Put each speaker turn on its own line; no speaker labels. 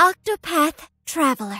Octopath Traveler.